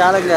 இந்த ஆளுங்க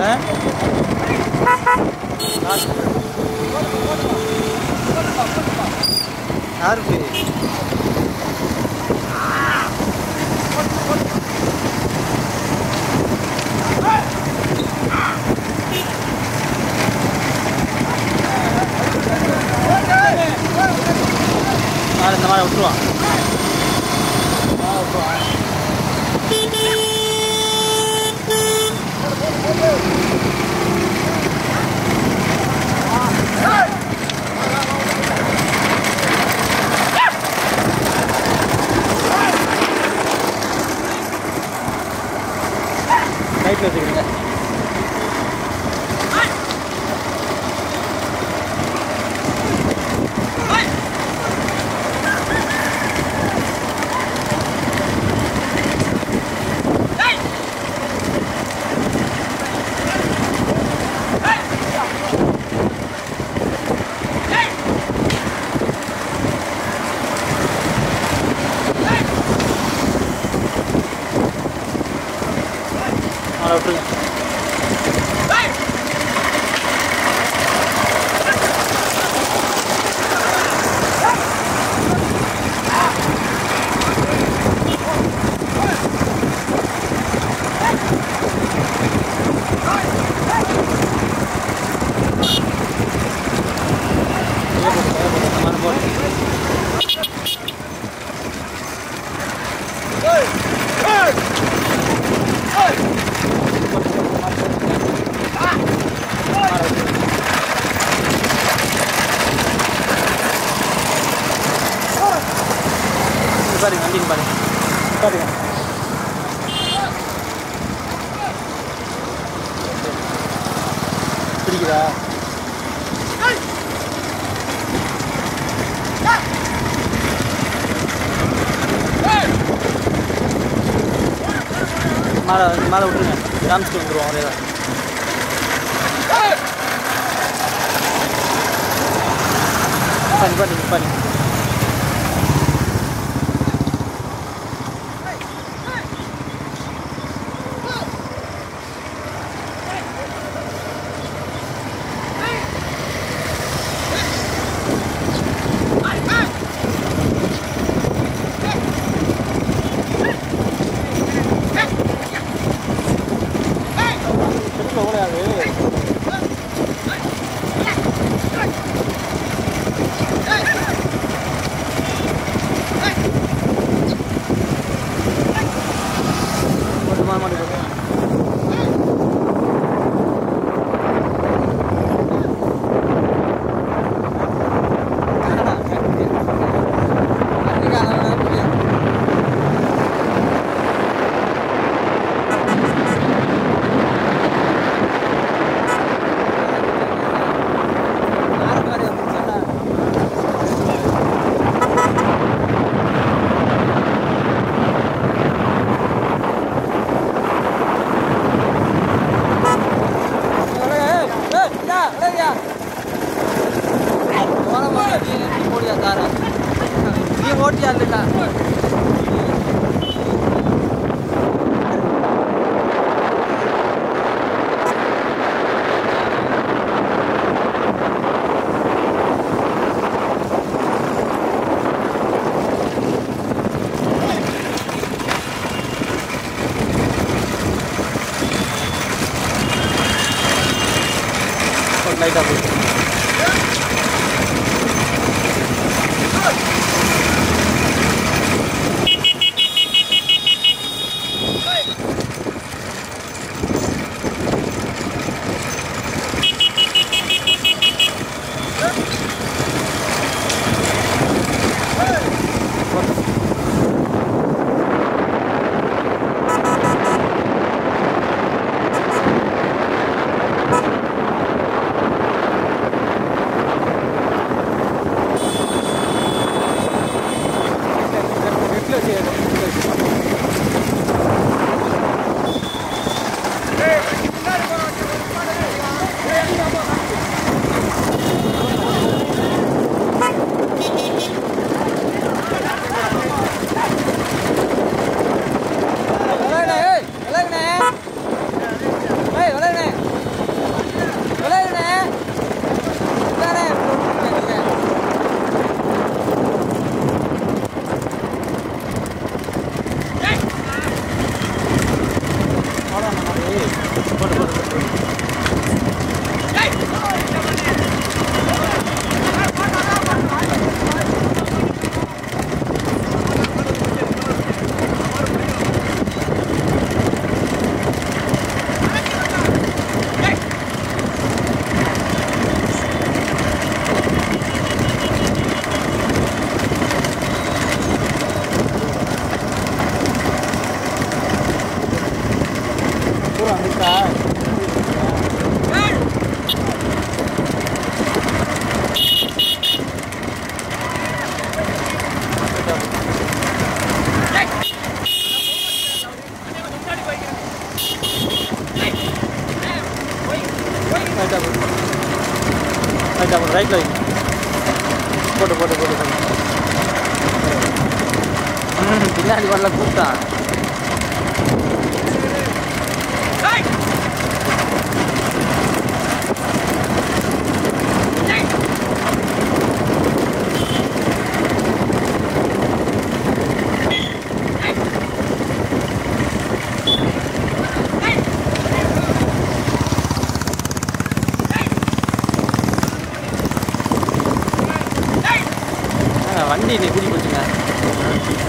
ஆ ஆ யாருக்கு ஆள் இந்த மாதிரி விட்டுருவான் ரைட்டில் வச்சுக்கிறீங்க அவரை விட்டுருங்க இதை போட்டு, இதை போட்டு, இந்த மாதிரி போட்டு. இங்க பாருங்க வண்டி இங்க பாருங்க பாருங்க பிடிக்குதா மேலே மேலே விட்டுருங்க. காமிச்சிட்டு வந்துடுவோம் ஒரே தான். பண்ணி பண்ணி பண்ணி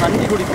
வண்டி குடி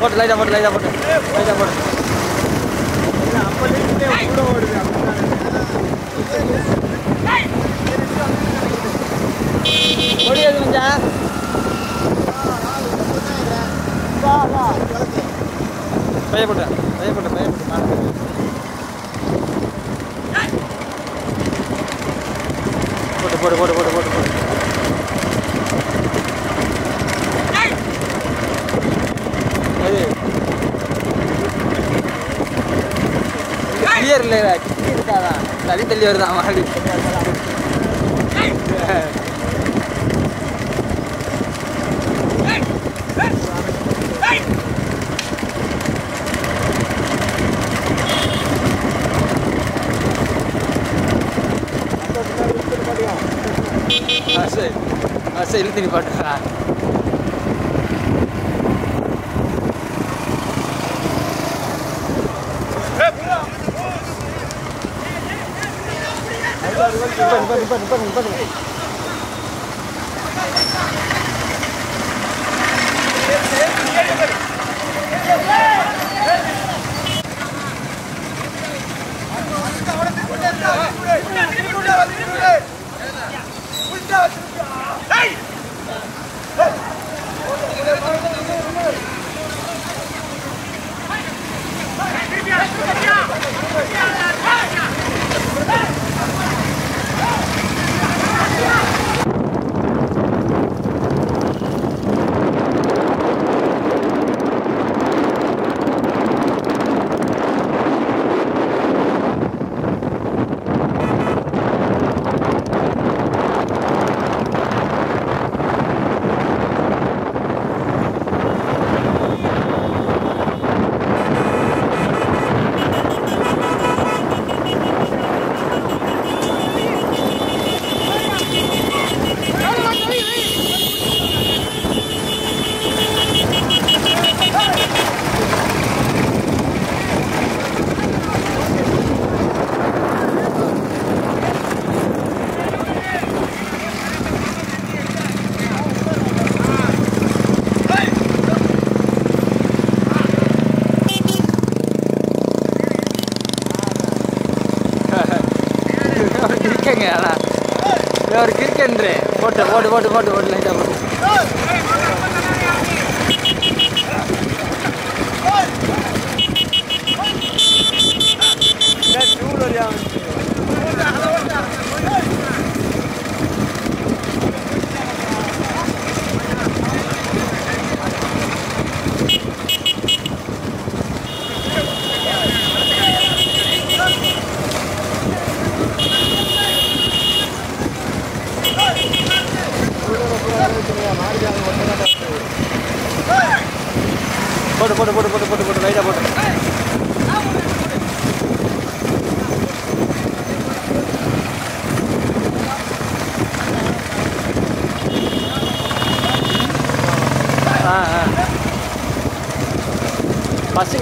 போட்டு லைட்டாக போட்டு லைட்டாக போட்டு லைட்டாக போட்டு ஓடியாது மச்சான் பயப்பட்ட பயப்பட்ட பயப்பட்ட போட்டு போட்டு போட்டு போட்டு போட்டு போட்டு இல்லை கிட்டி இருக்காதான் தள்ளி தள்ளி வருதான் மாடு சரி சரி இழுத்து நிப்பாட்டு நிப்பாட்டு நிப்பாட்டு நிப்பாட்டு Hey!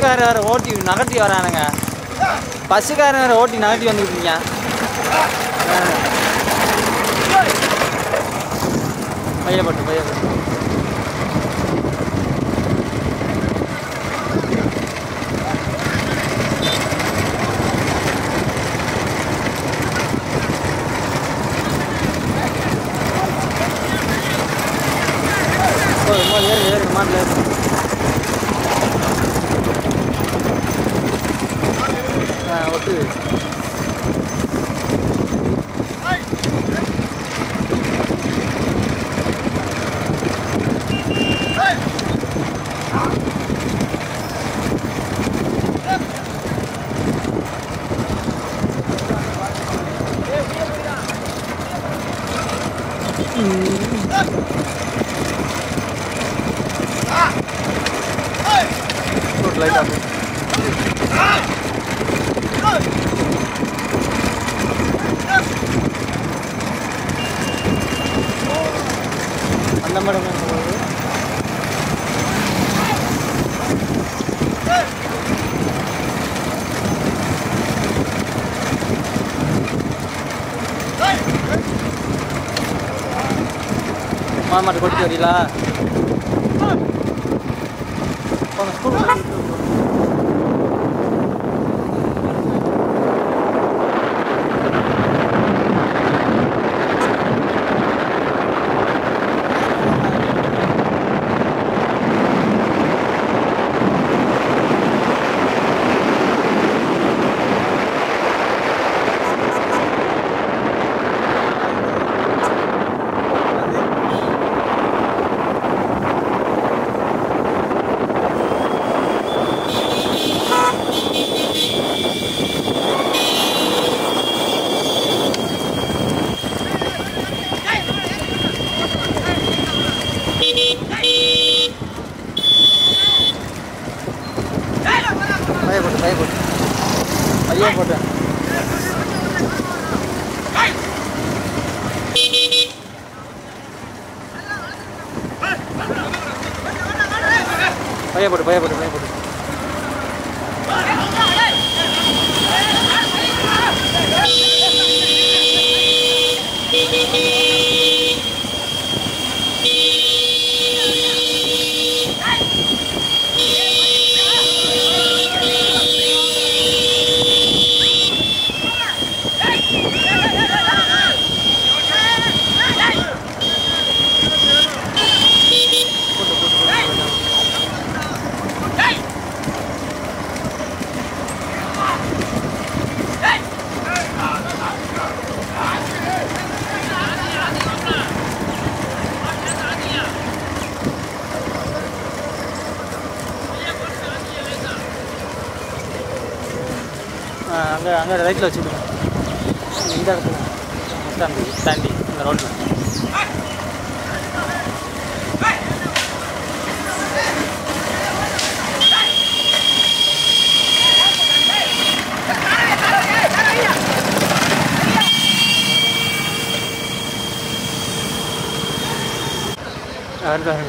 பஸ்ஸுக்காரர் வேறு ஓட்டி நகர்த்தி வரானுங்க. பஸ்ஸுக்காரன் வேறு ஓட்டி நகர்த்தி வந்துருக்கீங்க பையப்பட்டு பையப்பட்டு Good light up. அந்த மாதிரி மாமாட்ட கொடுத்து வரீங்களா? Bayar bodoh, bayar bodoh. மேலே ரைட்டில் வச்சுருக்கோம் இந்த இடத்துல. பஸ் ஸ்டாண்டு தாண்டி இந்த ரோட்டில்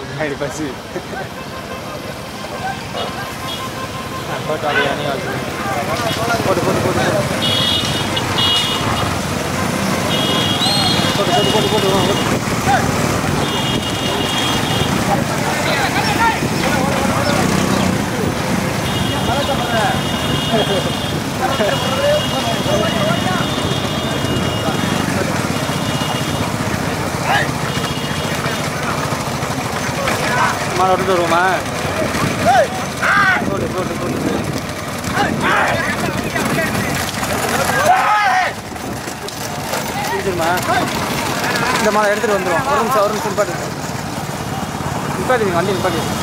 பின்னாடி பஸ்ஸு போட்டோ அடையானே போட்டு போட்டு போட்டு போட்டு போட்டு போட்டு போட்டு போட்டு மாலை இந்த மாதிரி எடுத்துகிட்டு வந்துடும் ஒரு நிமிஷம் ஒரு நிமிஷம் நிப்பாட்டு நிப்பாட்டுங்க வண்டி நிப்பாட்டு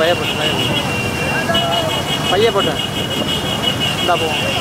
பைய போட்டு பைய போட்டு. இந்தா போவோம்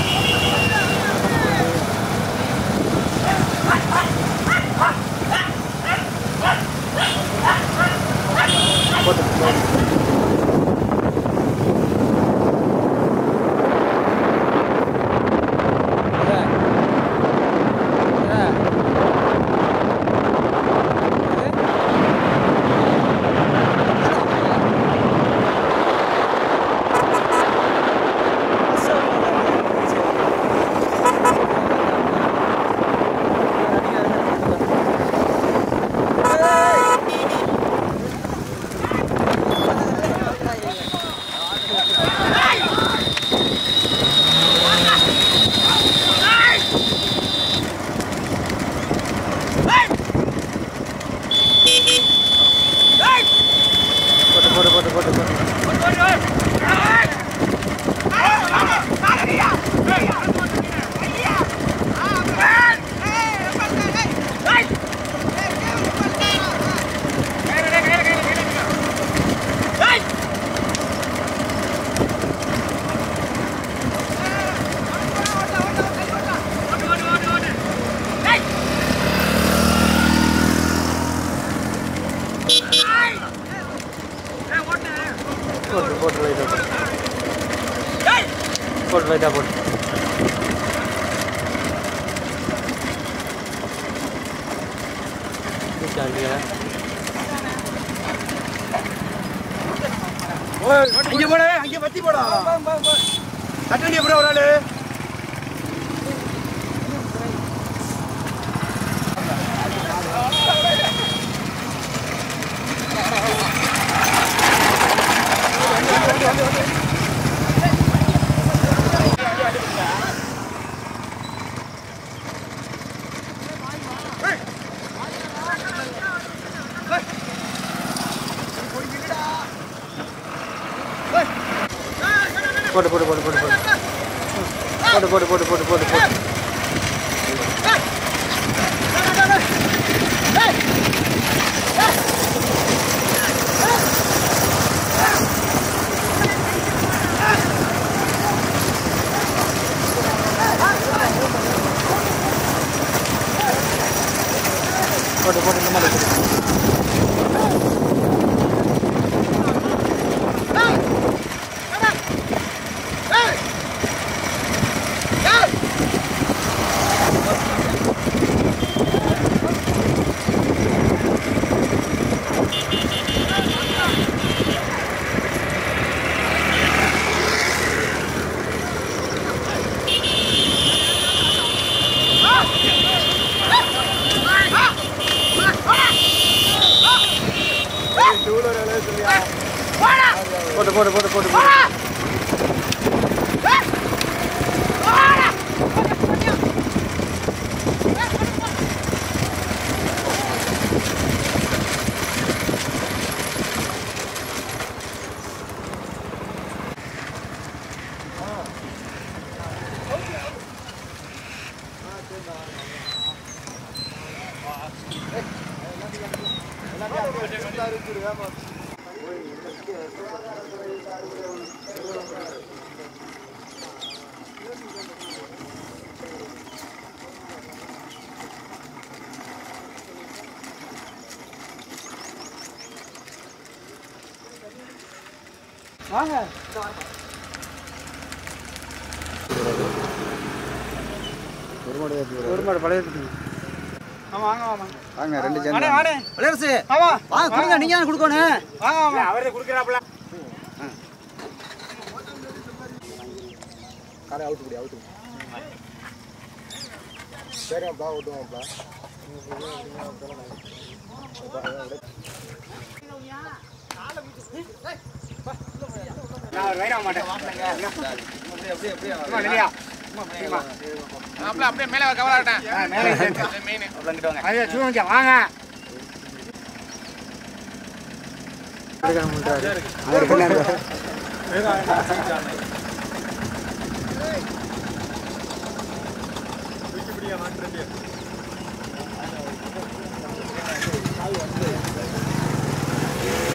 போட்டு போட்டு போட்டு போட்டு போட்டு போட்டு போட்டு போட்டு போட்டு போட்டு வாங்க ஒரு மாடு பழைய ஆமா வாங்க வாங்க. வாங்க ரெண்டு வாடே வாடே. வளர்ச்சி. வாங்க கொடுங்க நீங்க தான் கொடுக்கணும். அவரே குடுக்குறாப்ல காலை அவுத்து குடி அவுத்து சரியாப்பா விட்டுவாப்பா நான் வைர மாட்டேன். அப்படியே அப்படியே மாப்பிள்ள அப்படியே மேலே கவலாட்டேன் வாங்க. விக்கிபீடியா